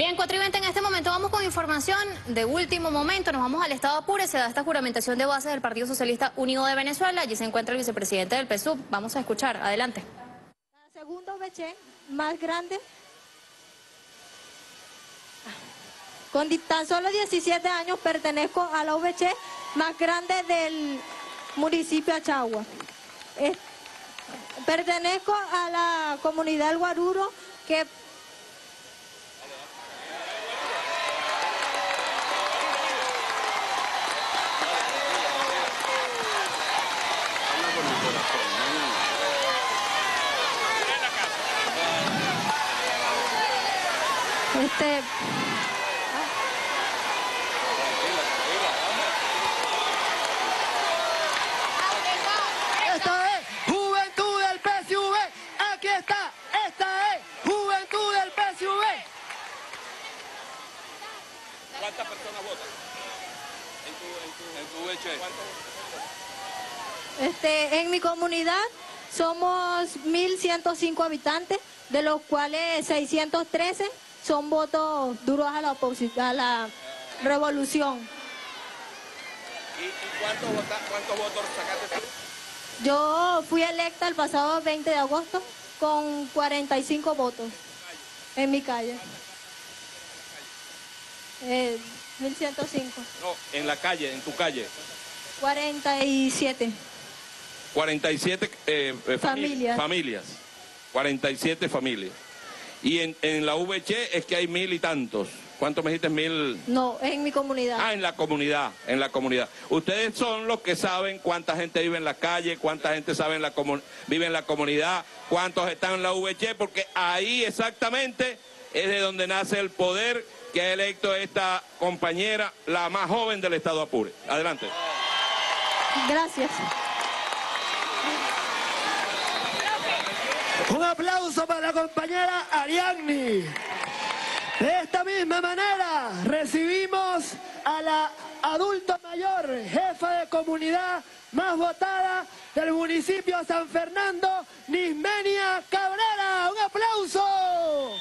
Bien, 4 y 20 en este momento vamos con información de último momento. Nos vamos al estado Apure. Se da esta juramentación de bases del Partido Socialista Unido de Venezuela. Allí se encuentra el vicepresidente del PSUV. Vamos a escuchar. Adelante. segundo BC más grande. Con tan solo 17 años pertenezco a la VC más grande del municipio Achagua. pertenezco a la comunidad del Guaruro que Este. Esta es Juventud del PSV. Aquí está. Esta es Juventud del PSV. ¿Cuántas personas votan? En tu, en tu, en tu Este, en mi comunidad somos 1.105 habitantes, de los cuales 613 son votos duros a la oposición, a la revolución. ¿Y, cuántos, cuántos votos sacaste tú? Yo fui electa el pasado 20 de agosto con 45 votos en mi calle. Eh, 1105. No, en la calle, en tu calle. 47. 47 eh, eh, familias. familias. 47 familias. Y en, en la VC es que hay mil y tantos. ¿Cuántos me dijiste? Mil. No, en mi comunidad. Ah, en la comunidad, en la comunidad. Ustedes son los que saben cuánta gente vive en la calle, cuánta gente sabe en la vive en la comunidad, cuántos están en la VC, porque ahí exactamente es de donde nace el poder que ha electo esta compañera, la más joven del Estado Apure. Adelante. Gracias. Un aplauso para la compañera Ariadne. De esta misma manera recibimos a la adulto mayor, jefa de comunidad más votada del municipio San Fernando, Nismenia Cabrera. Un aplauso.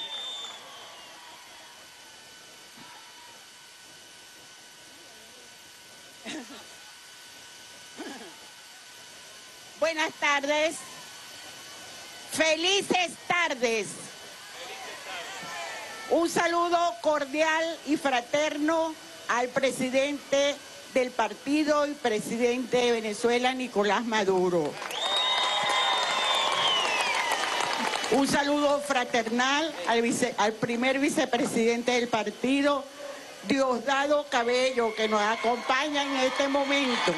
Buenas tardes. Felices tardes. Un saludo cordial y fraterno al presidente del partido y presidente de Venezuela, Nicolás Maduro. Un saludo fraternal al, primer vicepresidente del partido, Diosdado Cabello, que nos acompaña en este momento.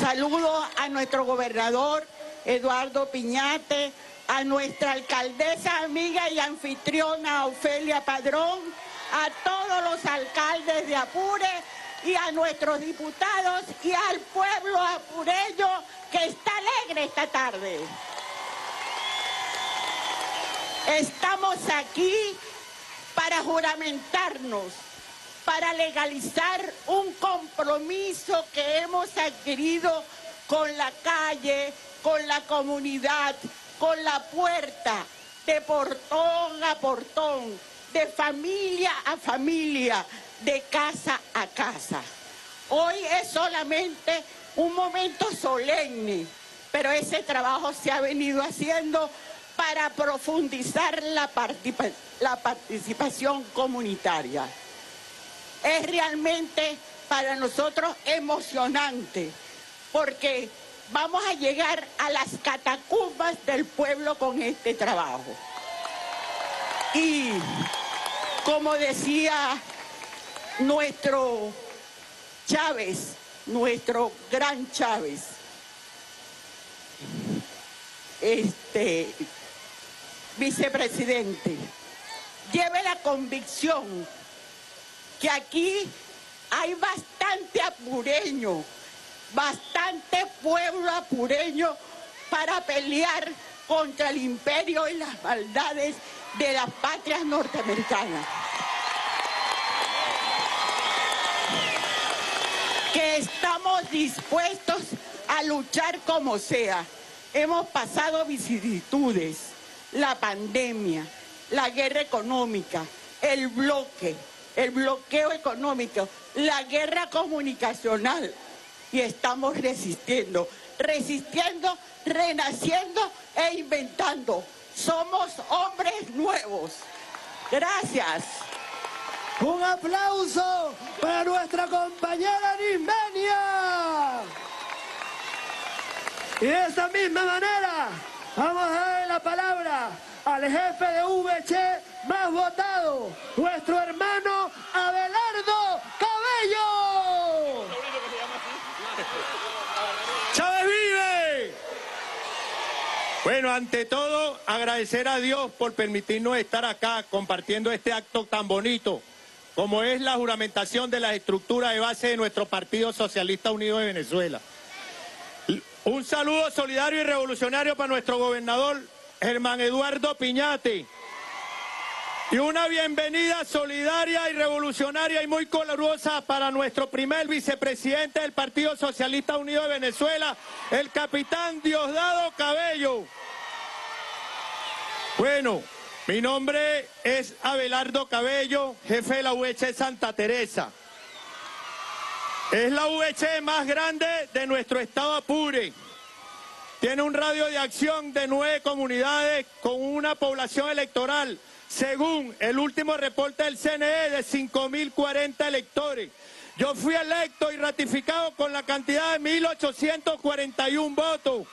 Saludo a nuestro gobernador, Eduardo Piñate, a nuestra alcaldesa amiga y anfitriona Ofelia Padrón, a todos los alcaldes de Apure y a nuestros diputados y al pueblo apureño que está alegre esta tarde. Estamos aquí para juramentarnos, para legalizar un compromiso que hemos adquirido con la calle, con la comunidad, con la puerta, de portón a portón, de familia a familia, de casa a casa. Hoy es solamente un momento solemne, pero ese trabajo se ha venido haciendo para profundizar la, la participación comunitaria. Es realmente para nosotros emocionante, porque vamos a llegar a las catacumbas del pueblo con este trabajo. Y como decía nuestro Chávez, nuestro gran Chávez, este vicepresidente, lleve la convicción que aquí hay bastante apureño bastante pueblo apureño para pelear contra el imperio y las maldades de las patrias norteamericanas. Que estamos dispuestos a luchar como sea. Hemos pasado vicisitudes, la pandemia, la guerra económica, el bloque, el bloqueo económico, la guerra comunicacional. Y estamos resistiendo, resistiendo, renaciendo e inventando. Somos hombres nuevos. Gracias. Un aplauso para nuestra compañera Nismenia. Y de esa misma manera vamos a darle la palabra al jefe de VC más votado, nuestro hermano Abelardo Cabello. ¡Chávez vive! Bueno, ante todo, agradecer a Dios por permitirnos estar acá compartiendo este acto tan bonito, como es la juramentación de la estructura de base de nuestro Partido Socialista Unido de Venezuela. Un saludo solidario y revolucionario para nuestro gobernador Germán Eduardo Piñate. Y una bienvenida solidaria y revolucionaria y muy colorosa para nuestro primer vicepresidente del Partido Socialista Unido de Venezuela, el capitán Diosdado Cabello. Bueno, mi nombre es Abelardo Cabello, jefe de la UH Santa Teresa. Es la UH más grande de nuestro estado Apure. Tiene un radio de acción de nueve comunidades con una población electoral, según el último reporte del CNE, de 5.040 electores. Yo fui electo y ratificado con la cantidad de 1.841 votos.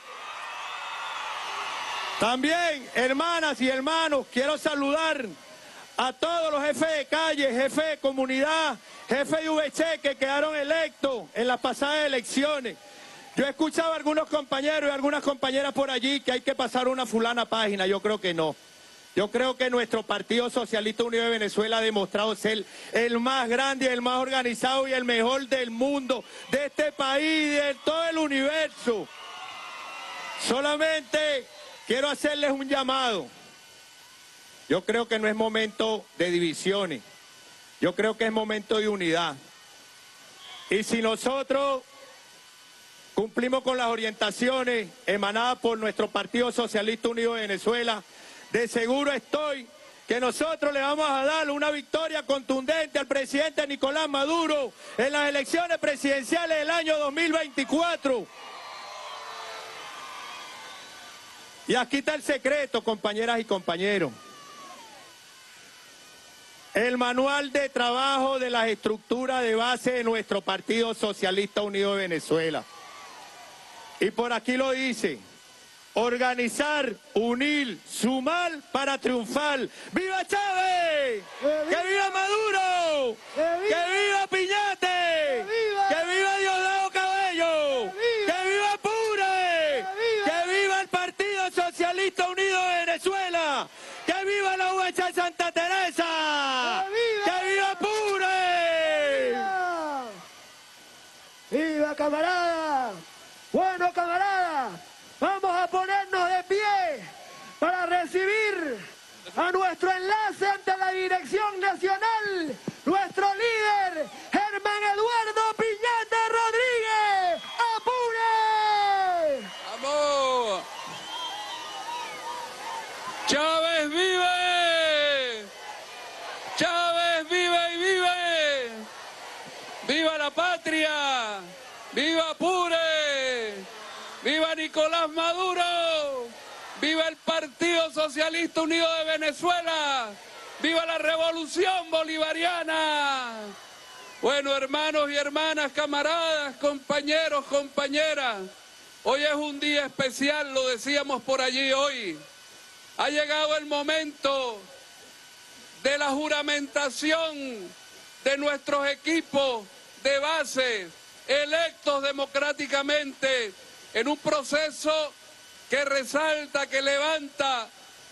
También, hermanas y hermanos, quiero saludar a todos los jefes de calle, jefes de comunidad, jefes de VC que quedaron electos en las pasadas elecciones. Yo he escuchado a algunos compañeros y algunas compañeras por allí que hay que pasar una fulana página. Yo creo que no. Yo creo que nuestro Partido Socialista Unido de Venezuela ha demostrado ser el más grande, el más organizado y el mejor del mundo, de este país, de todo el universo. Solamente quiero hacerles un llamado. Yo creo que no es momento de divisiones. Yo creo que es momento de unidad. Y si nosotros cumplimos con las orientaciones emanadas por nuestro Partido Socialista Unido de Venezuela, de seguro estoy que nosotros le vamos a dar una victoria contundente al presidente Nicolás Maduro en las elecciones presidenciales del año 2024. Y aquí está el secreto, compañeras y compañeros. El manual de trabajo de las estructuras de base de nuestro Partido Socialista Unido de Venezuela. Y por aquí lo dice, organizar, unir, sumar para triunfar. ¡Viva Chávez! ¡Que viva Maduro! ¡Que viva Piñate! ¡Que viva Diosdado Cabello! ¡Que viva Pure! ¡Que viva el Partido Socialista Unido de Venezuela! ¡Que viva la UH Santa Teresa! ¡Que viva Pure! ¡Viva camarada! Bueno camarada, ponernos de pie para recibir a nuestro enlace ante la dirección nacional, nuestro líder, Germán Eduardo Piñata Rodríguez. ¡Apure! ¡Vamos! ¡Chávez vive! ¡Chávez vive y vive! ¡Viva la patria! ¡Viva Pure! ¡Viva Maduro! ¡Viva el Partido Socialista Unido de Venezuela! ¡Viva la Revolución Bolivariana! Bueno, hermanos y hermanas, camaradas, compañeros, compañeras, hoy es un día especial, lo decíamos por allí hoy. Ha llegado el momento de la juramentación de nuestros equipos de base, electos democráticamente, en un proceso que resalta, que levanta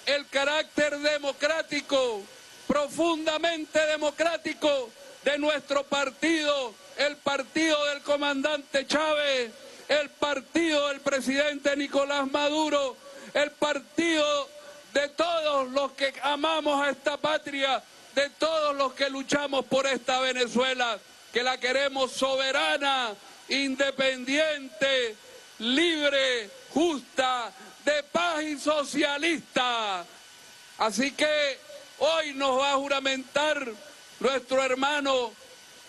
el carácter democrático, profundamente democrático de nuestro partido, el partido del comandante Chávez, el partido del presidente Nicolás Maduro, el partido de todos los que amamos a esta patria, de todos los que luchamos por esta Venezuela, que la queremos soberana, independiente, libre, justa, de paz y socialista. Así que hoy nos va a juramentar nuestro hermano,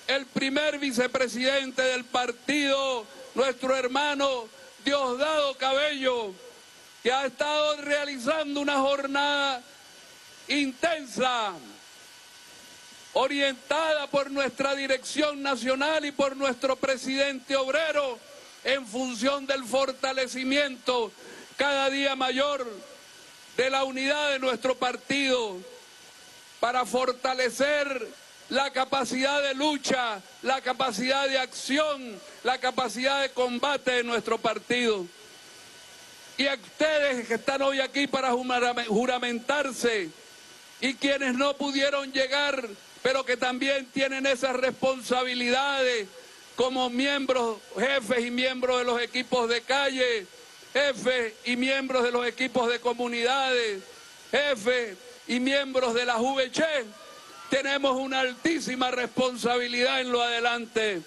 el primer vicepresidente del partido, nuestro hermano Diosdado Cabello, que ha estado realizando una jornada intensa, orientada por nuestra dirección nacional y por nuestro presidente obrero en función del fortalecimiento cada día mayor de la unidad de nuestro partido para fortalecer la capacidad de lucha, la capacidad de acción, la capacidad de combate de nuestro partido. Y a ustedes que están hoy aquí para juramentarse y quienes no pudieron llegar, pero que también tienen esas responsabilidades como miembros, jefes y miembros de los equipos de calle, jefes y miembros de los equipos de comunidades, jefes y miembros de la JVC, tenemos una altísima responsabilidad en lo adelante,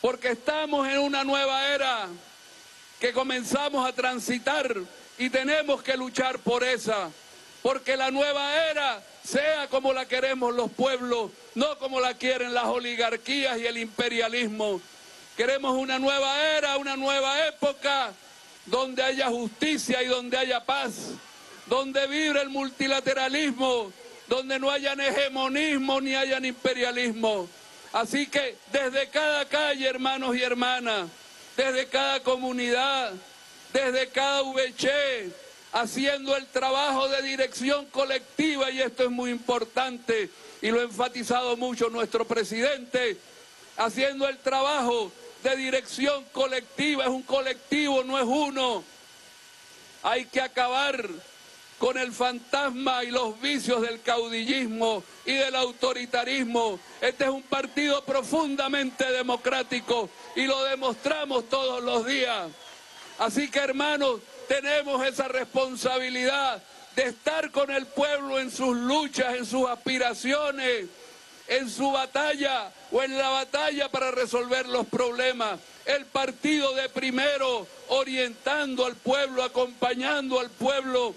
porque estamos en una nueva era que comenzamos a transitar y tenemos que luchar por esa, porque la nueva era sea como la queremos los pueblos, no como la quieren las oligarquías y el imperialismo. Queremos una nueva era, una nueva época donde haya justicia y donde haya paz, donde vibre el multilateralismo, donde no haya hegemonismo ni haya imperialismo. Así que desde cada calle, hermanos y hermanas, desde cada comunidad, desde cada VC, haciendo el trabajo de dirección colectiva, y esto es muy importante, y lo ha enfatizado mucho nuestro presidente, haciendo el trabajo de dirección colectiva, es un colectivo, no es uno. Hay que acabar con el fantasma y los vicios del caudillismo y del autoritarismo. Este es un partido profundamente democrático y lo demostramos todos los días. Así que hermanos, tenemos esa responsabilidad de estar con el pueblo en sus luchas, en sus aspiraciones, en su batalla o en la batalla para resolver los problemas. El partido de primero orientando al pueblo, acompañando al pueblo,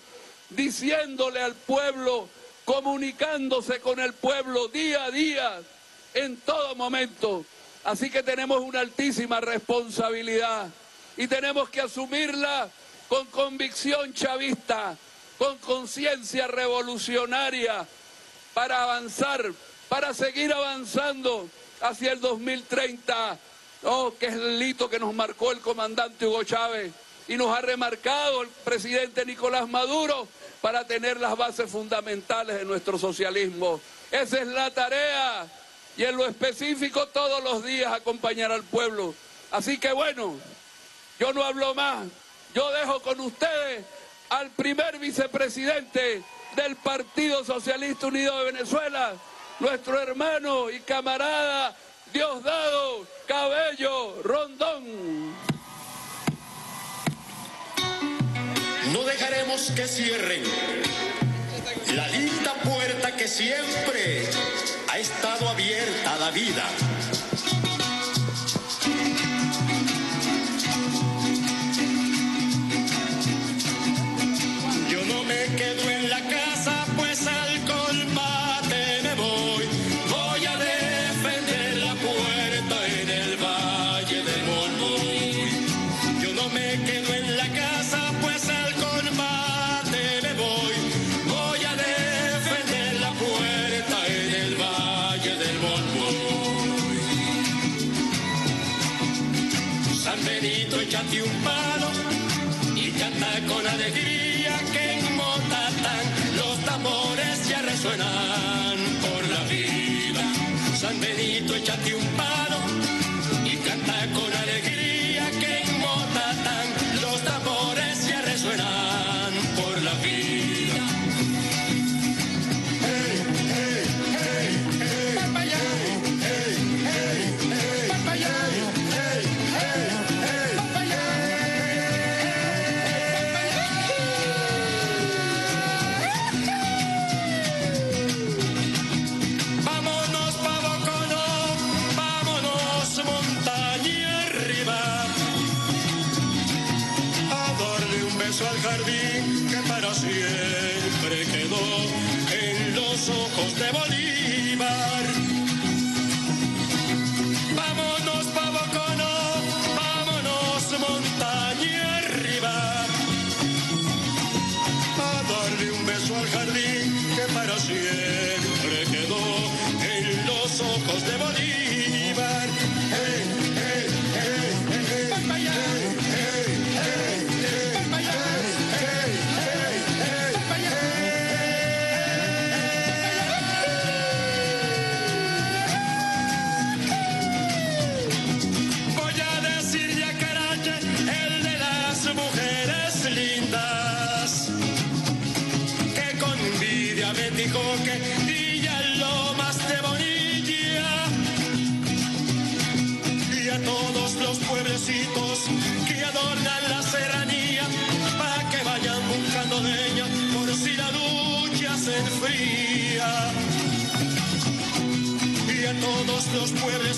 diciéndole al pueblo, comunicándose con el pueblo día a día, en todo momento. Así que tenemos una altísima responsabilidad y tenemos que asumirla con convicción chavista, con conciencia revolucionaria para avanzar, para seguir avanzando hacia el 2030. Oh, que es el hito que nos marcó el comandante Hugo Chávez y nos ha remarcado el presidente Nicolás Maduro para tener las bases fundamentales de nuestro socialismo. Esa es la tarea y en lo específico todos los días acompañar al pueblo. Así que bueno, yo no hablo más, yo dejo con ustedes al primer vicepresidente del Partido Socialista Unido de Venezuela, nuestro hermano y camarada Diosdado Cabello Rondón. No dejaremos que cierren la linda puerta que siempre ha estado abierta a la vida. Échate un de Bolívar.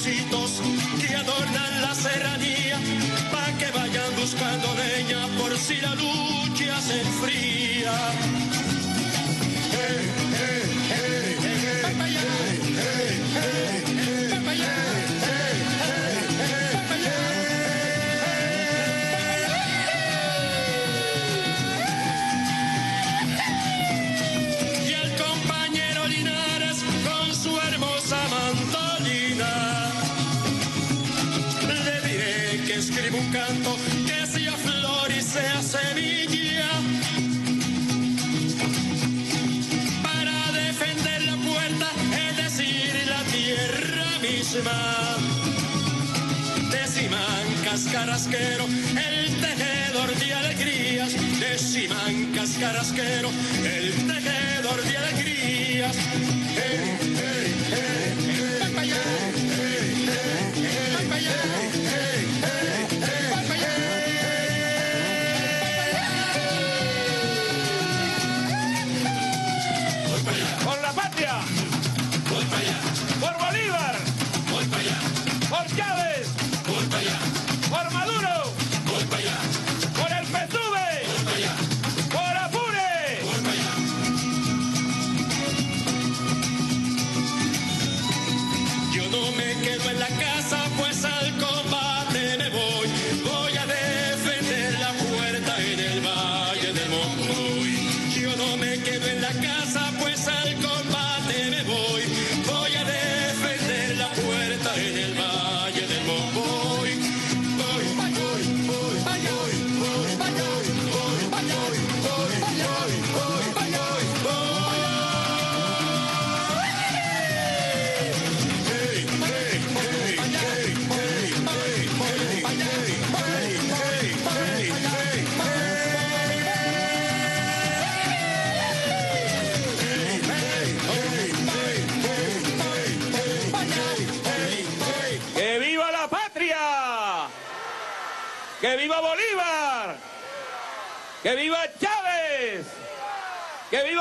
Que adornan la serranía, para que vayan buscando leña por si la lucha se enfría. Hey, hey, hey, misma. De Simancas Carrasquero, el tejedor de alegrías. De Simancas Carrasquero, el tejedor de alegrías.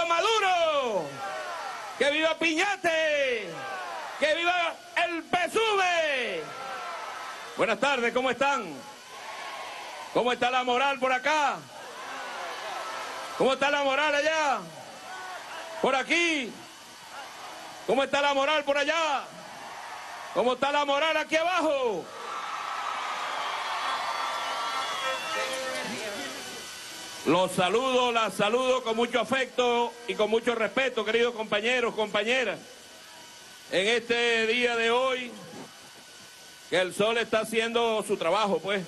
Maduro! ¡Que viva Piñate! ¡Que viva el PSUV! Buenas tardes, ¿cómo están? ¿Cómo está la moral por acá? ¿Cómo está la moral allá? ¿Por aquí? ¿Cómo está la moral por allá? ¿Cómo está la moral aquí abajo? Los saludo, las saludo con mucho afecto y con mucho respeto, queridos compañeros, compañeras. En este día de hoy, que el sol está haciendo su trabajo, pues.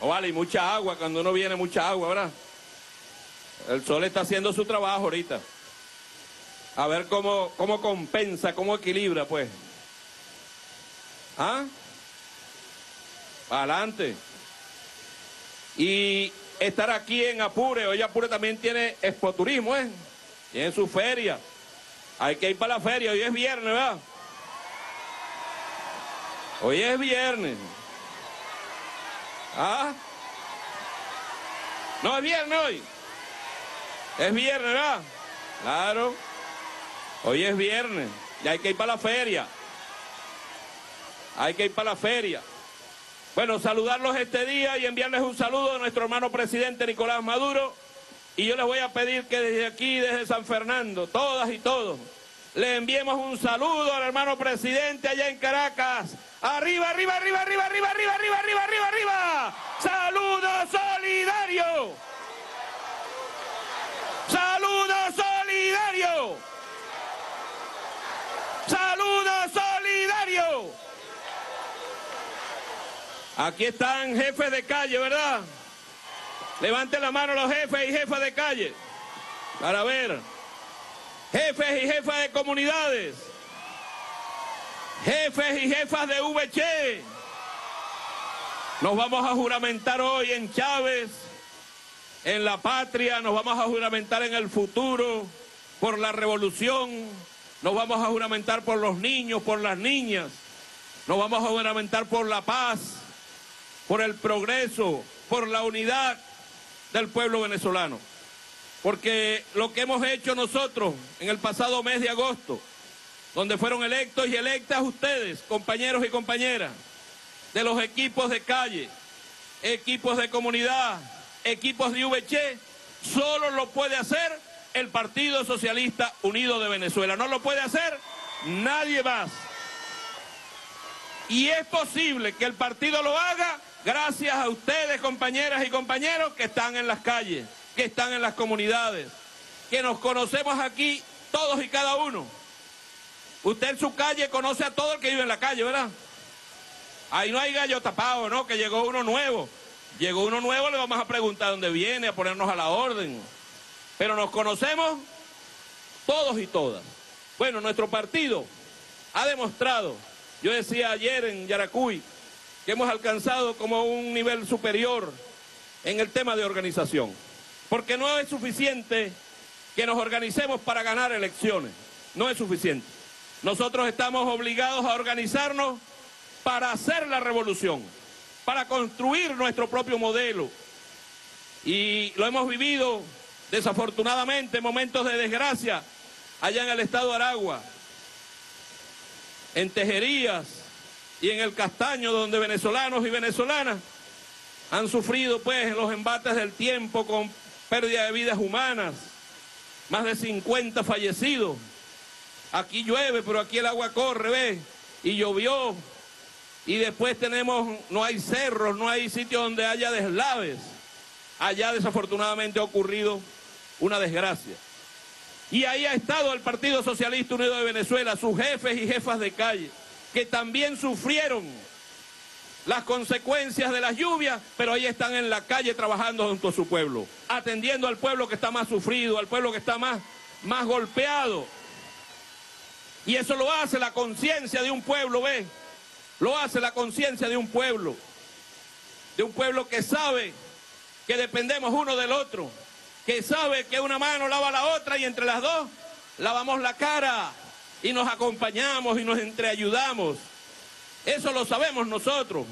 Vale, y mucha agua, cuando uno viene mucha agua, ¿verdad? El sol está haciendo su trabajo ahorita. A ver cómo, cómo compensa, cómo equilibra, pues. ¿Ah? Adelante. Y estar aquí en Apure, hoy Apure también tiene expoturismo, ¿eh? Tiene su feria. Hay que ir para la feria, hoy es viernes, ¿verdad? Hoy es viernes. ¿Ah? No es viernes hoy. Es viernes, ¿verdad? Claro. Hoy es viernes y hay que ir para la feria. Hay que ir para la feria. Bueno, saludarlos este día y enviarles un saludo a nuestro hermano presidente Nicolás Maduro, Y yo les voy a pedir que desde aquí, desde San Fernando, todas y todos, le enviemos un saludo al hermano presidente allá en Caracas. Arriba, arriba, arriba, arriba, arriba, arriba, arriba, arriba, arriba, arriba. Saludo solidario. Saludo solidario. Saludo solidario. Aquí están jefes de calle, ¿verdad? Levanten la mano los jefes y jefas de calle. Para ver. Jefes y jefas de comunidades. Jefes y jefas de VC. Nos vamos a juramentar hoy en Chávez, en la patria, nos vamos a juramentar en el futuro, por la revolución, nos vamos a juramentar por los niños, por las niñas, nos vamos a juramentar por la paz, por el progreso, por la unidad del pueblo venezolano. Porque lo que hemos hecho nosotros en el pasado mes de agosto, donde fueron electos y electas ustedes, compañeros y compañeras, de los equipos de calle, equipos de comunidad, equipos de VC, solo lo puede hacer el Partido Socialista Unido de Venezuela. No lo puede hacer nadie más. Y es posible que el partido lo haga gracias a ustedes, compañeras y compañeros, que están en las calles, que están en las comunidades, que nos conocemos aquí todos y cada uno. Usted en su calle conoce a todo el que vive en la calle, ¿verdad? Ahí no hay gallo tapado, ¿no? Que llegó uno nuevo. Llegó uno nuevo, le vamos a preguntar dónde viene, a ponernos a la orden. Pero nos conocemos todos y todas. Bueno, nuestro partido ha demostrado, yo decía ayer en Yaracuy, que hemos alcanzado como un nivel superior en el tema de organización. Porque no es suficiente que nos organicemos para ganar elecciones. No es suficiente. Nosotros estamos obligados a organizarnos para hacer la revolución, para construir nuestro propio modelo. Y lo hemos vivido, desafortunadamente, en momentos de desgracia, allá en el estado de Aragua, en Tejerías y en el Castaño, donde venezolanos y venezolanas han sufrido pues los embates del tiempo con pérdida de vidas humanas, más de 50 fallecidos. Aquí llueve, pero aquí el agua corre, ¿ves? Y llovió, y después tenemos, no hay cerros, no hay sitios donde haya deslaves. Allá desafortunadamente ha ocurrido una desgracia. Y ahí ha estado el Partido Socialista Unido de Venezuela, sus jefes y jefas de calle, que también sufrieron las consecuencias de las lluvias, pero ahí están en la calle trabajando junto a su pueblo, atendiendo al pueblo que está más sufrido, al pueblo que está más, más golpeado. Y eso lo hace la conciencia de un pueblo, ¿ves? Lo hace la conciencia de un pueblo, de un pueblo que sabe que dependemos uno del otro, que sabe que una mano lava la otra y entre las dos lavamos la cara y nos acompañamos y nos entreayudamos. Eso lo sabemos nosotros,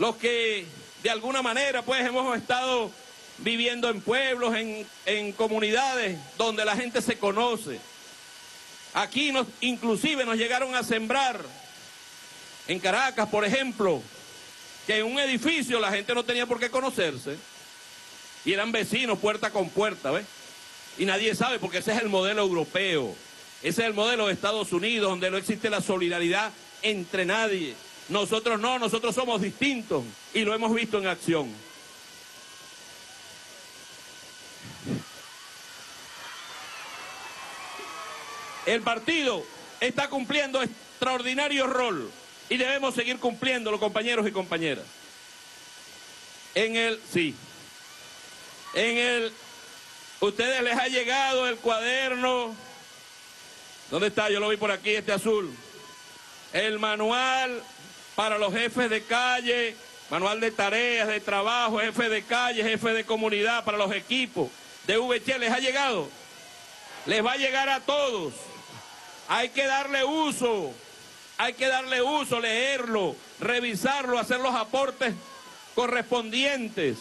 los que de alguna manera pues hemos estado viviendo en pueblos, en, en comunidades donde la gente se conoce. Aquí nos, inclusive nos llegaron a sembrar en Caracas, por ejemplo, que en un edificio la gente no tenía por qué conocerse y eran vecinos puerta con puerta, ¿ves? Y nadie sabe porque ese es el modelo europeo, ese es el modelo de Estados Unidos donde no existe la solidaridad entre nadie. Nosotros no, nosotros somos distintos y lo hemos visto en acción. El partido está cumpliendo extraordinario rol y debemos seguir cumpliéndolo, compañeros y compañeras. En el, sí, en el, ustedes les ha llegado el cuaderno, ¿dónde está? Yo lo vi por aquí, este azul. El manual para los jefes de calle, manual de tareas, de trabajo, jefe de calle, jefe de comunidad, para los equipos de VC, ¿les ha llegado? Les va a llegar a todos. Hay que darle uso, hay que darle uso, leerlo, revisarlo, hacer los aportes correspondientes.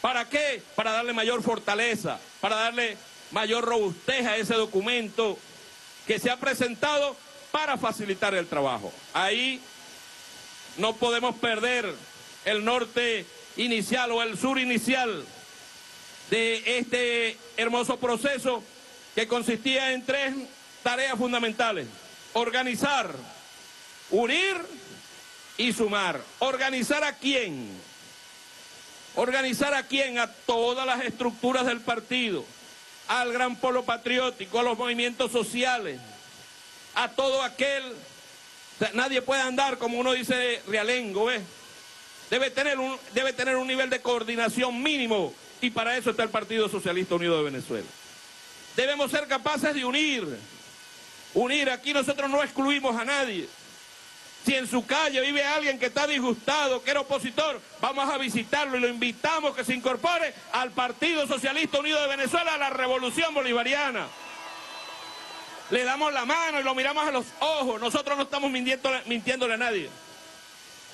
¿Para qué? Para darle mayor fortaleza, para darle mayor robustez a ese documento que se ha presentado para facilitar el trabajo. Ahí no podemos perder el norte inicial o el sur inicial. de este hermoso proceso que consistía en tres tareas fundamentales. Organizar, unir y sumar. ¿Organizar a quién? ¿Organizar a quién? A todas las estructuras del partido, al gran polo patriótico, a los movimientos sociales, a todo aquel... nadie puede andar, como uno dice, realengo, ¿ves? Debe tener, un, debe tener un nivel de coordinación mínimo y para eso está el Partido Socialista Unido de Venezuela. Debemos ser capaces de unir, unir. Aquí nosotros no excluimos a nadie. Si en su calle vive alguien que está disgustado, que era opositor, vamos a visitarlo y lo invitamos que se incorpore al Partido Socialista Unido de Venezuela, a la Revolución Bolivariana. Le damos la mano y lo miramos a los ojos. Nosotros no estamos mintiéndole, mintiéndole a nadie.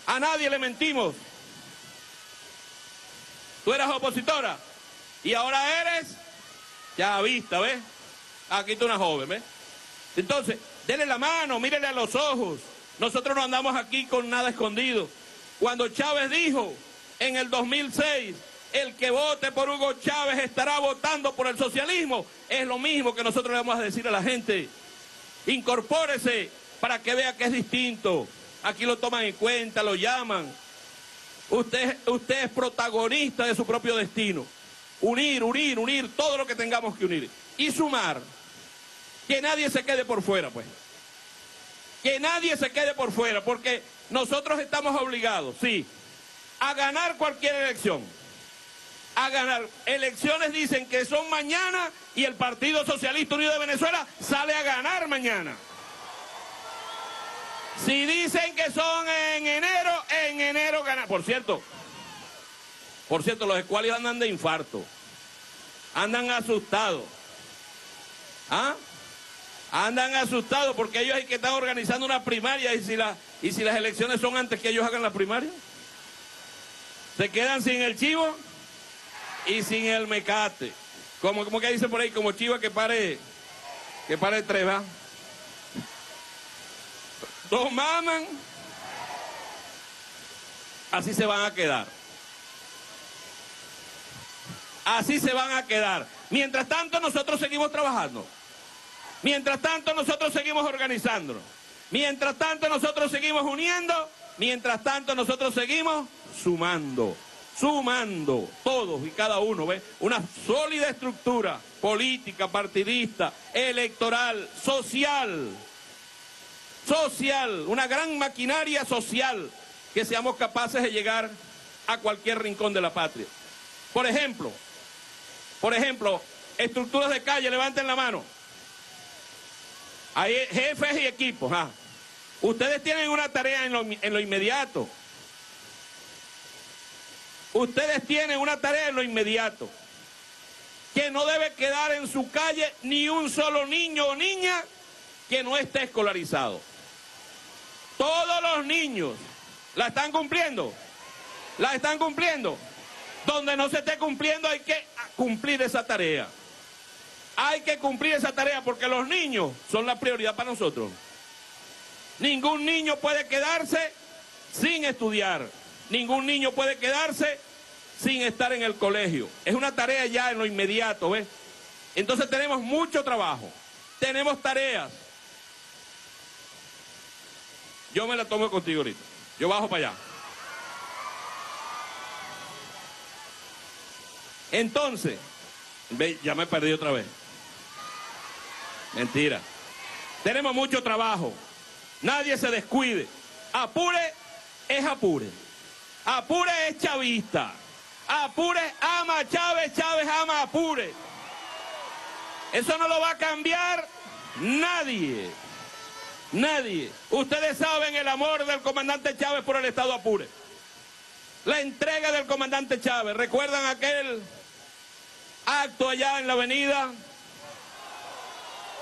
A nadie le mentimos. Tú eras opositora y ahora eres ya vista, ¿ves? Aquí está una joven, ¿ves? Entonces, denle la mano, mírele a los ojos. Nosotros no andamos aquí con nada escondido. Cuando Chávez dijo en el 2006, el que vote por Hugo Chávez estará votando por el socialismo, es lo mismo que nosotros le vamos a decir a la gente. Incorpórese para que vea que es distinto. Aquí lo toman en cuenta, lo llaman. Usted, usted es protagonista de su propio destino. Unir, unir, unir todo lo que tengamos que unir. Y sumar. Que nadie se quede por fuera, pues. Que nadie se quede por fuera, porque nosotros estamos obligados, sí, a ganar cualquier elección. A ganar. Elecciones dicen que son mañana y el Partido Socialista Unido de Venezuela sale a ganar mañana. Si dicen que son en enero, en enero ganan. Por cierto, por cierto, los escuales andan de infarto. Andan asustados. ¿Ah? Andan asustados porque ellos hay que están organizando una primaria y si, la, y si las elecciones son antes que ellos hagan la primaria. Se quedan sin el chivo y sin el mecate. Como, como que dicen por ahí, como chiva que pare, que pare tres, ¿va? Dos maman, así se van a quedar. Así se van a quedar. Mientras tanto nosotros seguimos trabajando. Mientras tanto nosotros seguimos organizándonos. Mientras tanto nosotros seguimos uniendo. Mientras tanto nosotros seguimos sumando. Sumando todos y cada uno, ¿ve? Una sólida estructura política, partidista, electoral, social. Social, una gran maquinaria social que seamos capaces de llegar a cualquier rincón de la patria. Por ejemplo, por ejemplo, estructuras de calle, levanten la mano. Hay jefes y equipos. ah. Ustedes tienen una tarea en lo, en lo inmediato. Ustedes tienen una tarea en lo inmediato. Que no debe quedar en su calle ni un solo niño o niña que no esté escolarizado. Todos los niños la están cumpliendo. La están cumpliendo. Donde no se esté cumpliendo hay que cumplir esa tarea. Hay que cumplir esa tarea porque los niños son la prioridad para nosotros. Ningún niño puede quedarse sin estudiar. Ningún niño puede quedarse sin estar en el colegio. Es una tarea ya en lo inmediato, ¿ves? Entonces tenemos mucho trabajo. Tenemos tareas. Yo me la tomo contigo ahorita. Yo bajo para allá. Entonces, ya me perdí otra vez. Mentira. Tenemos mucho trabajo. Nadie se descuide. Apure es Apure. Apure es chavista. Apure ama Chávez, Chávez ama Apure. Eso no lo va a cambiar nadie. Nadie. Ustedes saben el amor del comandante Chávez por el Estado Apure. La entrega del comandante Chávez. ¿Recuerdan aquel acto allá en la avenida?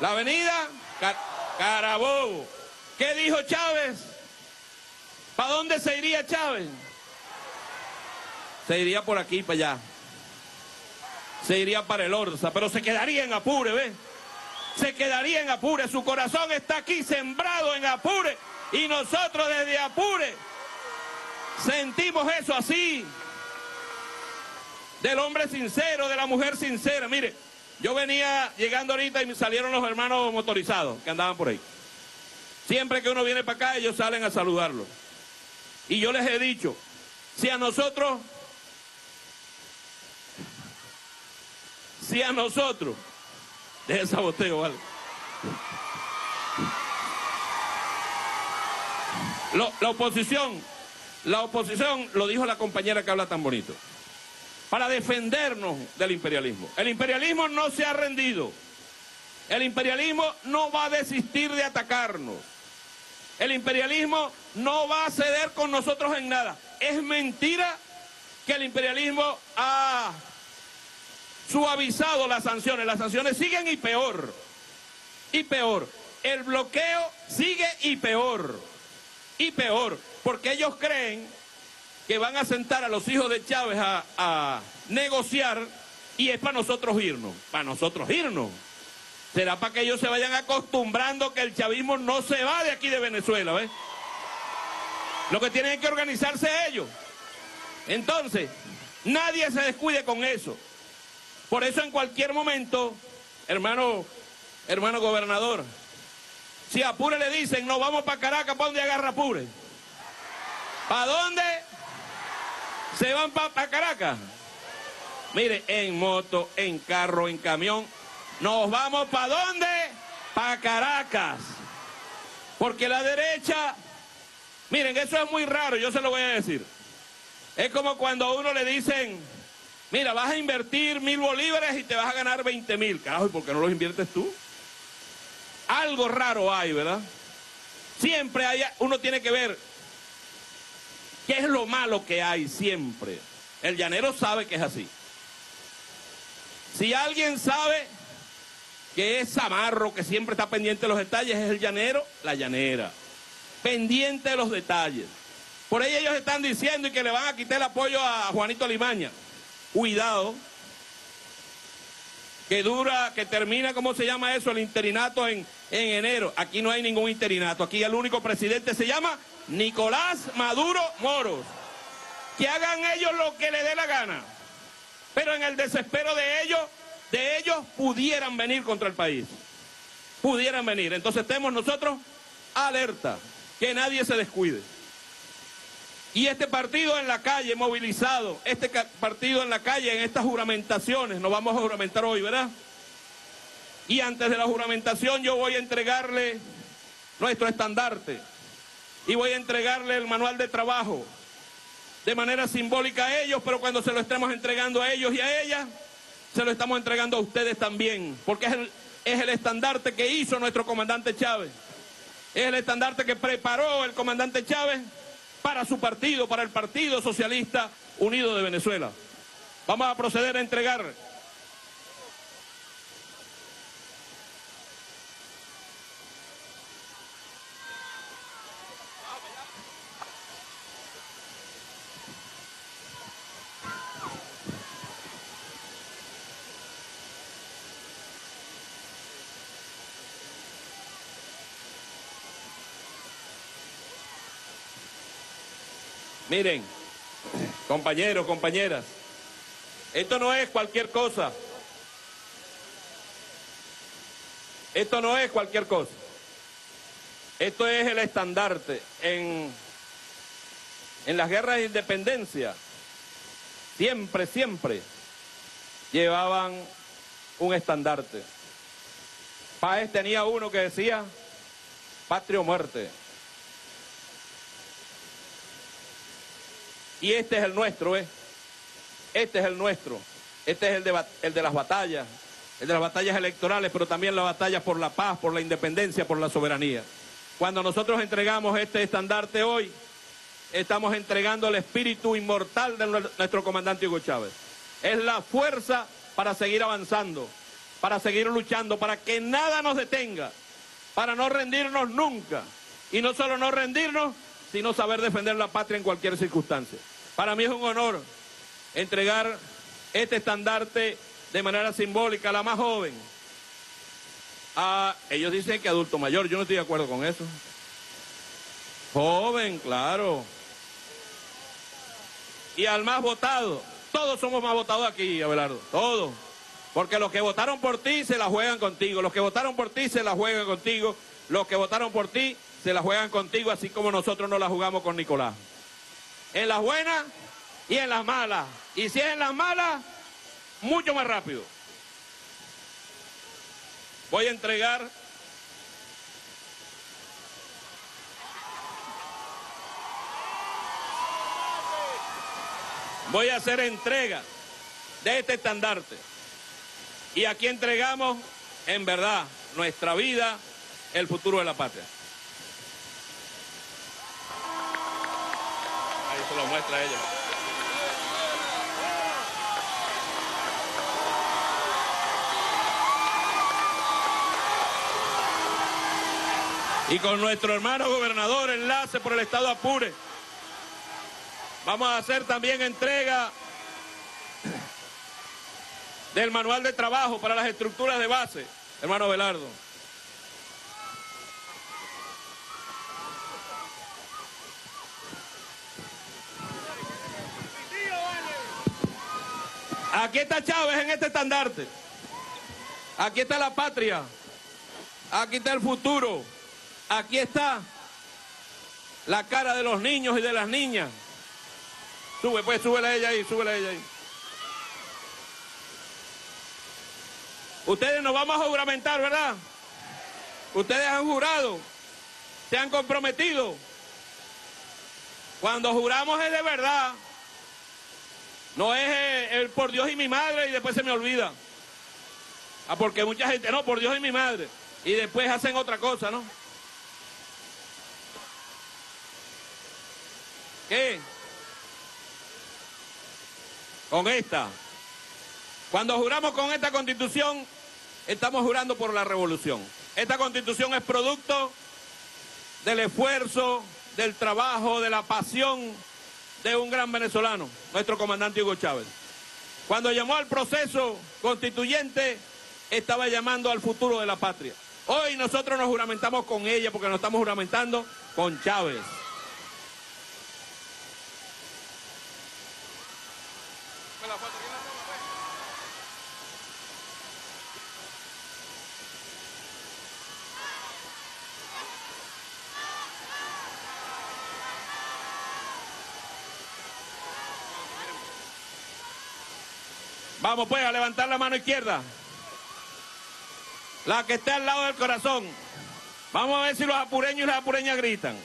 La avenida Car Carabobo. ¿Qué dijo Chávez? ¿Para dónde se iría Chávez? Se iría por aquí, para allá. Se iría para el Orza, pero se quedaría en Apure, ¿ves? Se quedaría en Apure. Su corazón está aquí sembrado en Apure. Y nosotros desde Apure sentimos eso así. del hombre sincero, de la mujer sincera. Mire, yo venía llegando ahorita y me salieron los hermanos motorizados que andaban por ahí. Siempre que uno viene para acá, ellos salen a saludarlo. Y yo les he dicho, si a nosotros, si a nosotros, deje esa botella, ¿vale? Lo- la oposición, la oposición, lo dijo la compañera que habla tan bonito, para defendernos del imperialismo. El imperialismo no se ha rendido. El imperialismo no va a desistir de atacarnos. El imperialismo no va a ceder con nosotros en nada. Es mentira que el imperialismo ha suavizado las sanciones. Las sanciones siguen y peor. Y peor. El bloqueo sigue y peor. Y peor. Porque ellos creen que van a sentar a los hijos de Chávez a, a negociar y es para nosotros irnos. Para nosotros irnos. Será para que ellos se vayan acostumbrando que el chavismo no se va de aquí de Venezuela, ¿ves? Lo que tienen que organizarse ellos. Entonces, nadie se descuide con eso. Por eso en cualquier momento, hermano, hermano gobernador, si a Apure le dicen, no vamos para Caracas, ¿para dónde agarra Apure? ¿Para dónde? ¿Se van para Caracas? Mire, en moto, en carro, en camión, nos vamos para dónde? Para Caracas. Porque la derecha, miren, eso es muy raro, yo se lo voy a decir. Es como cuando a uno le dicen, mira, vas a invertir mil bolívares y te vas a ganar 20 mil. Carajo, ¿y por qué no los inviertes tú? Algo raro hay, ¿verdad? Siempre hay, uno tiene que ver qué es lo malo que hay siempre. El llanero sabe que es así. Si alguien sabe que es Zamarro, que siempre está pendiente de los detalles, es el llanero, la llanera. Pendiente de los detalles. Por ahí ellos están diciendo y que le van a quitar el apoyo a Juanito Limaña. Cuidado, que dura, que termina, ¿cómo se llama eso? El interinato en, en enero. Aquí no hay ningún interinato. Aquí el único presidente se llama Nicolás Maduro Moros. Que hagan ellos lo que les dé la gana. Pero en el desespero de ellos, de ellos pudieran venir contra el país. Pudieran venir. Entonces estemos nosotros alerta, que nadie se descuide. Y este partido en la calle, movilizado, este partido en la calle, en estas juramentaciones, nos vamos a juramentar hoy, ¿verdad? Y antes de la juramentación yo voy a entregarle nuestro estandarte y voy a entregarle el manual de trabajo de manera simbólica a ellos, pero cuando se lo estemos entregando a ellos y a ellas, se lo estamos entregando a ustedes también, porque es el, es el estandarte que hizo nuestro comandante Chávez, es el estandarte que preparó el comandante Chávez para su partido, para el Partido Socialista Unido de Venezuela. Vamos a proceder a entregar Miren, compañeros, compañeras, esto no es cualquier cosa. Esto no es cualquier cosa. Esto es el estandarte. En, en las guerras de independencia, siempre, siempre llevaban un estandarte. Páez tenía uno que decía, patria o muerte. Y este es el nuestro, ¿eh? Este es el nuestro. Este es el de, el de las batallas, el de las batallas electorales, pero también la batalla por la paz, por la independencia, por la soberanía. Cuando nosotros entregamos este estandarte hoy, estamos entregando el espíritu inmortal de nuestro comandante Hugo Chávez. Es la fuerza para seguir avanzando, para seguir luchando, para que nada nos detenga, para no rendirnos nunca. Y no solo no rendirnos, sino saber defender la patria en cualquier circunstancia. Para mí es un honor entregar este estandarte de manera simbólica a la más joven. A, ellos dicen que adulto mayor, yo no estoy de acuerdo con eso. Joven, claro. Y al más votado, todos somos más votados aquí, Abelardo, todos. Porque los que votaron por ti se la juegan contigo, los que votaron por ti se la juegan contigo, los que votaron por ti se la juegan contigo, así como nosotros nos la jugamos con Nicolás. En las buenas y en las malas. Y si es en las malas, mucho más rápido. Voy a entregar voy a hacer entrega de este estandarte. Y aquí entregamos, en verdad, nuestra vida, el futuro de la patria. Lo muestra ella. Y con nuestro hermano gobernador, enlace por el estado Apure. Vamos a hacer también entrega del manual de trabajo para las estructuras de base, hermano Belardo. Aquí está Chávez en este estandarte. Aquí está la patria. Aquí está el futuro. Aquí está la cara de los niños y de las niñas. Sube, pues, súbela a ella ahí, súbela a ella ahí. Ustedes nos vamos a juramentar, ¿verdad? Ustedes han jurado, se han comprometido. Cuando juramos es de verdad. No es eh, el por Dios y mi madre y después se me olvida. Ah, porque mucha gente, no, por Dios y mi madre. Y después hacen otra cosa, ¿no? ¿Qué? Con esta. Cuando juramos con esta constitución, estamos jurando por la revolución. Esta constitución es producto del esfuerzo, del trabajo, de la pasión de un gran venezolano, nuestro comandante Hugo Chávez. Cuando llamó al proceso constituyente, estaba llamando al futuro de la patria. Hoy nosotros nos juramentamos con ella porque nos estamos juramentando con Chávez. Vamos pues a levantar la mano izquierda. La que esté al lado del corazón. Vamos a ver si los apureños y las apureñas gritan.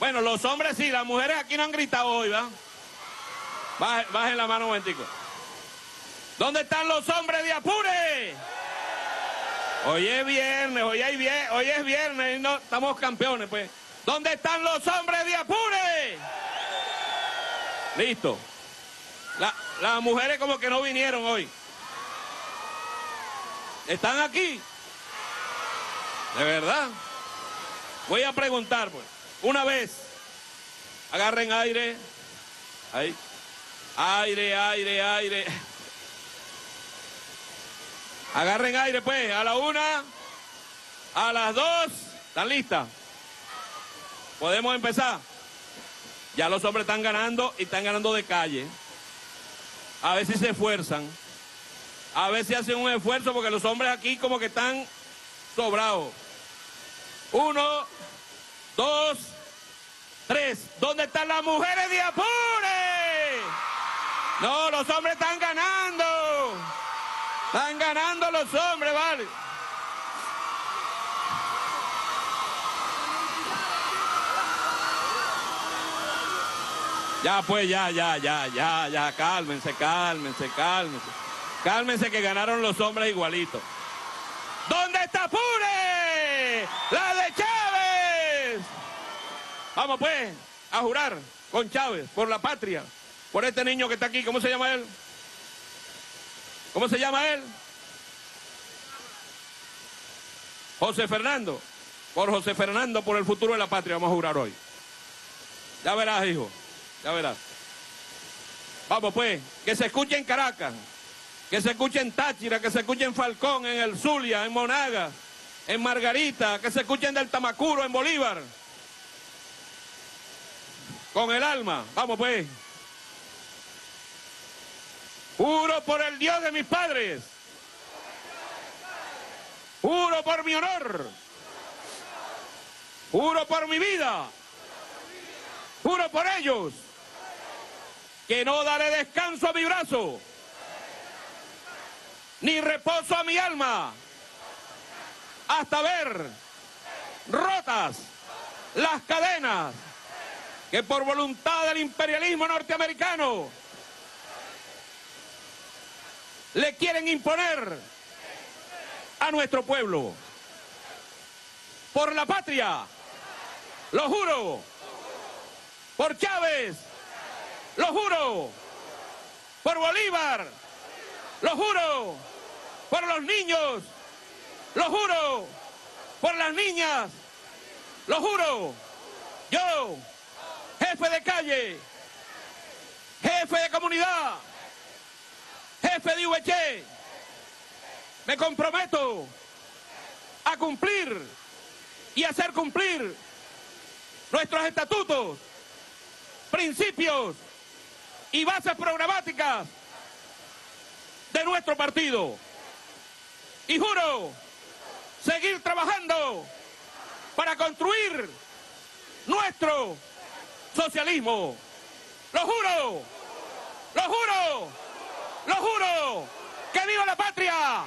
Bueno, los hombres sí, las mujeres aquí no han gritado hoy, ¿va? Bajen, la mano un momentico. ¿Dónde están los hombres de Apure? Hoy es viernes, hoy, hay hoy es viernes y no, estamos campeones, pues. ¿Dónde están los hombres de Apure? Listo. La- las mujeres como que no vinieron hoy. ¿Están aquí? ¿De verdad? Voy a preguntar, pues. Una vez. Agarren aire. Ahí. Aire, aire, aire. Agarren aire, pues. A la una. A las dos. ¿Están listas? Podemos empezar. Ya los hombres están ganando y están ganando de calle. A si se esfuerzan. A si hacen un esfuerzo porque los hombres aquí como que están sobrados. Uno, dos, tres. ¿Dónde están las mujeres de Apure? No, los hombres están ganando. Están ganando los hombres, vale. Ya, pues, ya, ya, ya, ya, ya, cálmense, cálmense, cálmense. Cálmense que ganaron los hombres igualitos. ¿Dónde está Pure? ¡La de Chávez! Vamos pues a jurar con Chávez, por la patria, por este niño que está aquí. ¿Cómo se llama él? ¿Cómo se llama él? José Fernando. Por José Fernando, por el futuro de la patria, vamos a jurar hoy. Ya verás, hijo. Ya verás. Vamos pues, que se escuche en Caracas, que se escuche en Táchira, que se escuche en Falcón, en El Zulia, en Monaga, en Margarita, que se escuchen del Tamacuro, en Bolívar. Con el alma, vamos pues. Juro por el Dios de mis padres. Juro por mi honor. Juro por mi vida. Juro por ellos que no daré descanso a mi brazo, ni reposo a mi alma, hasta ver rotas las cadenas que por voluntad del imperialismo norteamericano le quieren imponer a nuestro pueblo. Por la patria, lo juro, por Chávez, lo juro, por Bolívar, lo juro, por los niños, lo juro, por las niñas, lo juro, yo, jefe de calle, jefe de comunidad, jefe de IVC, me comprometo a cumplir y hacer cumplir nuestros estatutos, principios y bases programáticas de nuestro partido. Y juro seguir trabajando para construir nuestro socialismo. Lo juro, lo juro, lo juro. ¡Que viva la patria!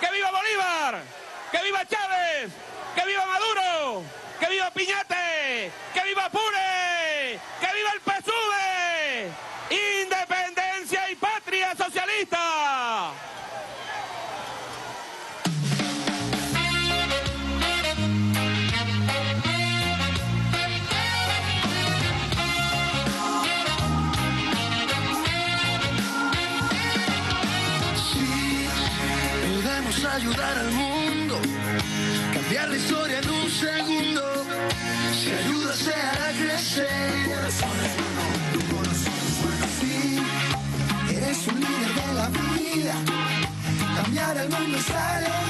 ¡Que viva Bolívar! ¡Que viva Chávez! ¡Que viva Maduro! ¡Que viva Piñate! ¡Que viva Pure! ¡Que viva el PSUV! ¡Independencia Cambiar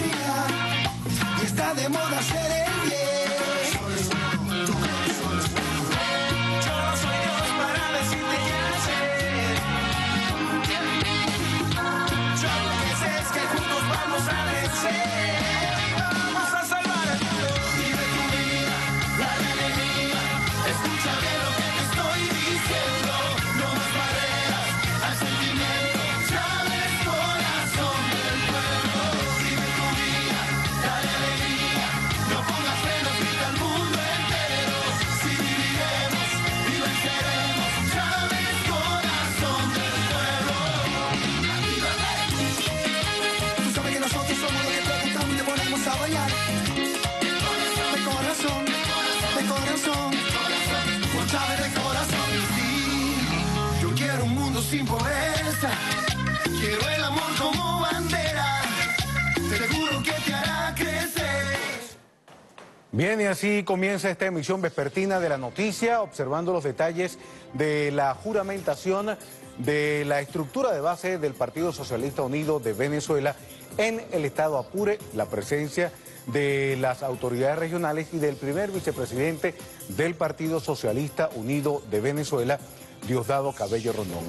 así comienza esta emisión vespertina de la noticia, observando los detalles de la juramentación de la estructura de base del Partido Socialista Unido de Venezuela en el estado Apure, la presencia de las autoridades regionales y del primer vicepresidente del Partido Socialista Unido de Venezuela, Diosdado Cabello Rondón.